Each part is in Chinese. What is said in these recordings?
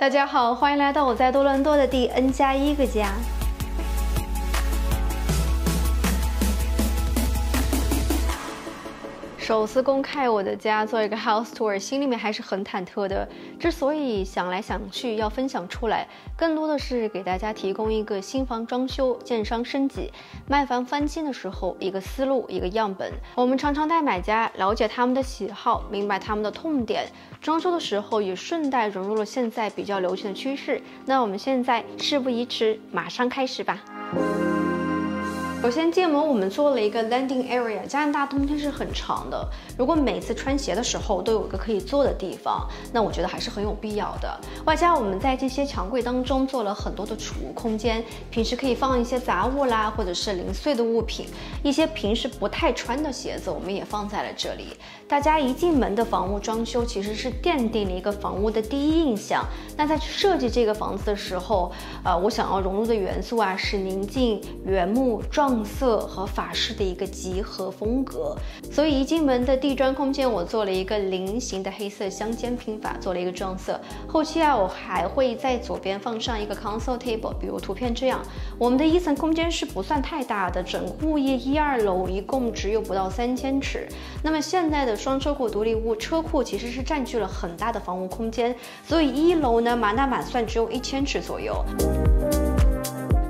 大家好，欢迎来到我在多伦多的第 N 加一个家。首次公开我的家做一个 house tour，心里面还是很忐忑的。之所以想来想去要分享出来，更多的是给大家提供一个新房装修、建商升级、卖房翻新的时候一个思路、一个样本。我们常常带买家了解他们的喜好，明白他们的痛点，装修的时候也顺带融入了现在比较流行的趋势。那我们现在事不宜迟，马上开始吧。首先，建模我们做了一个 landing area。加拿大冬天是很长的，如果每次穿鞋的时候都有一个可以坐的地方，那我觉得还是很有必要的。外加我们在这些墙柜当中做了很多的储物空间，平时可以放一些杂物啦，或者是零碎的物品，一些平时不太穿的鞋子，我们也放在了这里。大家一进门的房屋装修其实是奠定了一个房屋的第一印象。那在设计这个房子的时候，呃，我想要融入的元素啊是宁静、原木、壮。撞色和法式的一个集合风格，所以一进门的地砖空间，我做了一个菱形的黑色相间拼法，做了一个撞色。后期啊，我还会在左边放上一个 console table，比如图片这样。我们的一层空间是不算太大的，整物业一二楼一共只有不到三千尺。那么现在的双车库独立屋，车库其实是占据了很大的房屋空间，所以一楼呢满打满算只有一千尺左右。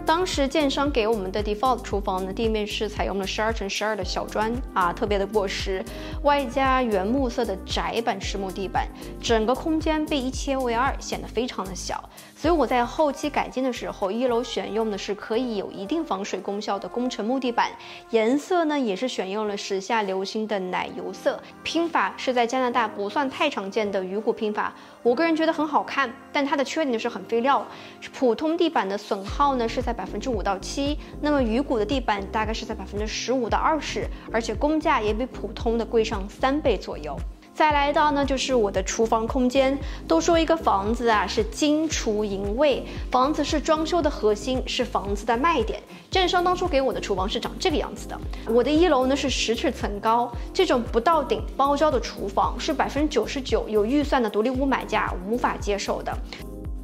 当时建商给我们的 default 厨房呢，地面是采用了十二乘十二的小砖啊，特别的过时，外加原木色的窄板实木地板，整个空间被一切为二，显得非常的小。所以我在后期改进的时候，一楼选用的是可以有一定防水功效的工程木地板，颜色呢也是选用了时下流行的奶油色，拼法是在加拿大不算太常见的鱼骨拼法，我个人觉得很好看，但它的缺点就是很费料，普通地板的损耗呢是在。百分之五到七，那么鱼骨的地板大概是在百分之十五到二十，而且工价也比普通的贵上三倍左右。再来到呢，就是我的厨房空间。都说一个房子啊是金厨银卫，房子是装修的核心，是房子的卖点。建商当初给我的厨房是长这个样子的。我的一楼呢是十尺层高，这种不到顶包胶的厨房是百分之九十九有预算的独立屋买家无法接受的。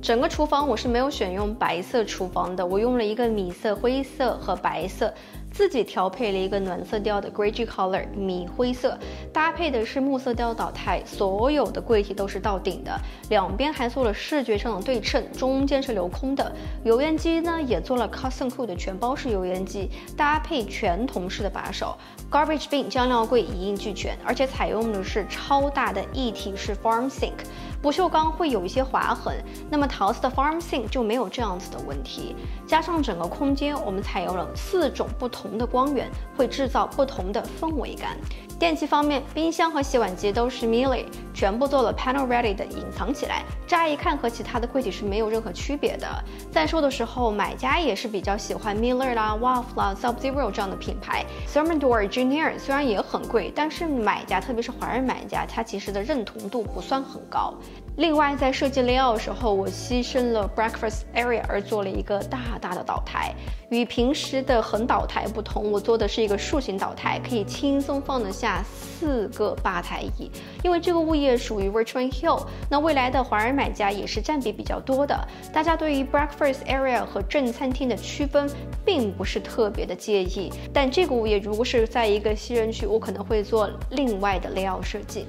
整个厨房我是没有选用白色厨房的，我用了一个米色、灰色和白色。自己调配了一个暖色调的 grey color 米灰色，搭配的是木色调岛台，所有的柜体都是到顶的，两边还做了视觉上的对称，中间是留空的。油烟机呢也做了 custom cool 的全包式油烟机，搭配全铜式的把手，garbage bin 酱料柜一应俱全，而且采用的是超大的一体式 farm sink，不锈钢会有一些划痕，那么陶瓷的 farm sink 就没有这样子的问题。加上整个空间，我们采用了四种不同。同的光源会制造不同的氛围感。电器方面，冰箱和洗碗机都是 Miele，全部做了 panel ready 的隐藏起来，乍一看和其他的柜体是没有任何区别的。在售的时候，买家也是比较喜欢 Miele 啦、Wolf 啦、Sub Zero 这样的品牌。Thermador Junior 虽然也很贵，但是买家，特别是华人买家，他其实的认同度不算很高。另外，在设计 layout 的时候，我牺牲了 breakfast area 而做了一个大大的岛台。与平时的横岛台不同，我做的是一个竖形岛台，可以轻松放得下四个吧台椅。因为这个物业属于 Richmond Hill，那未来的华人买家也是占比比较多的，大家对于 breakfast area 和正餐厅的区分并不是特别的介意。但这个物业如果是在一个西人区，我可能会做另外的 layout 设计。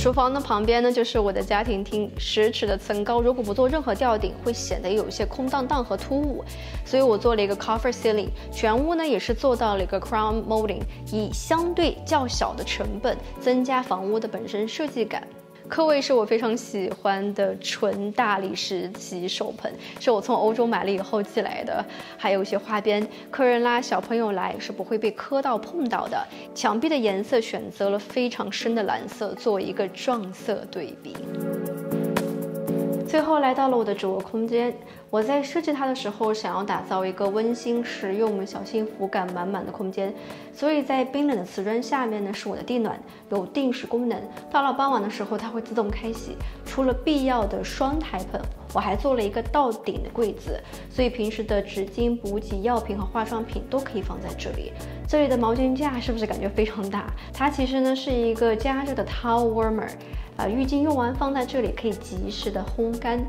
厨房的旁边呢，就是我的家庭厅，十尺的层高，如果不做任何吊顶，会显得有一些空荡荡和突兀，所以我做了一个 cover ceiling，全屋呢也是做到了一个 crown molding，以相对较小的成本增加房屋的本身设计感。客位是我非常喜欢的纯大理石洗手盆，是我从欧洲买了以后寄来的，还有一些花边，客人拉小朋友来是不会被磕到碰到的。墙壁的颜色选择了非常深的蓝色，做一个撞色对比。最后来到了我的主卧空间，我在设计它的时候，想要打造一个温馨、实用、小幸福感满满的空间，所以在冰冷的瓷砖下面呢是我的地暖，有定时功能，到了傍晚的时候它会自动开启。除了必要的双台盆，我还做了一个到顶的柜子，所以平时的纸巾、补给药品和化妆品都可以放在这里。这里的毛巾架是不是感觉非常大？它其实呢是一个加热的 towel warmer。啊，浴巾用完放在这里可以及时的烘干。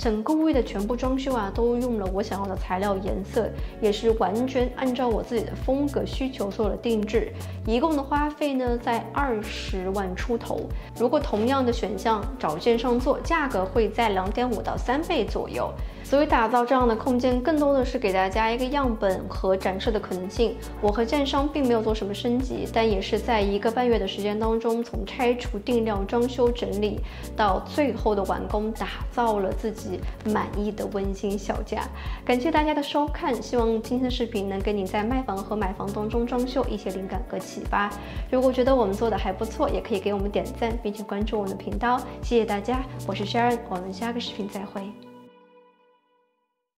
整个屋的全部装修啊，都用了我想要的材料颜色，也是完全按照我自己的风格需求做了定制。一共的花费呢，在二十万出头。如果同样的选项找建商做，价格会在两点五到三倍左右。所以打造这样的空间，更多的是给大家一个样本和展示的可能性。我和建商并没有做什么升级，但也是在一个半月的时间当中，从拆除、定料、装修、整理到最后的完工，打造了自己满意的温馨小家。感谢大家的收看，希望今天的视频能给你在卖房和买房当中装修一些灵感和启发。如果觉得我们做的还不错，也可以给我们点赞，并且关注我们的频道。谢谢大家，我是 Sharon，我们下个视频再会。